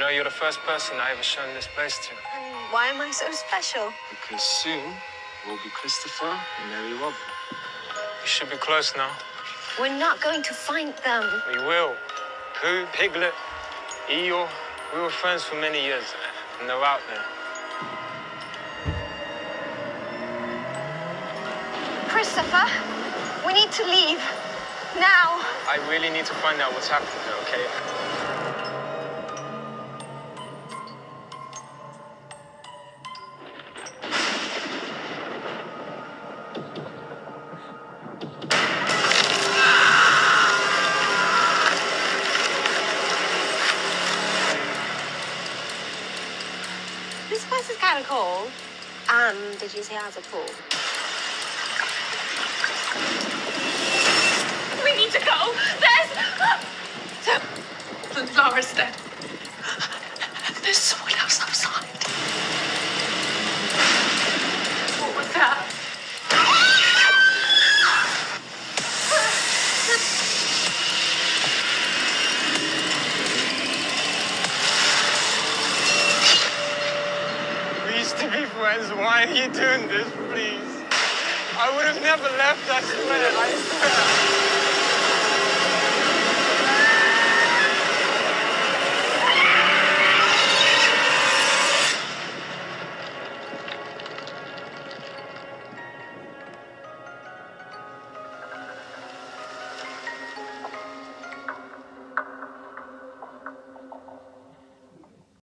You know, you're the first person I ever shown this place to. And why am I so special? Because soon we'll be Christopher and Mary Robin. We should be close now. We're not going to find them. We will. Pooh, Piglet, Eeyore. We were friends for many years, and they're out there. Christopher, we need to leave. Now. I really need to find out what's happening okay? This place is kind of cool. And um, did you say it has a pool? We need to go. There's. Uh, Laura's dead. Be friends. Why are you doing this, please? I would have never left, I swear. I swear.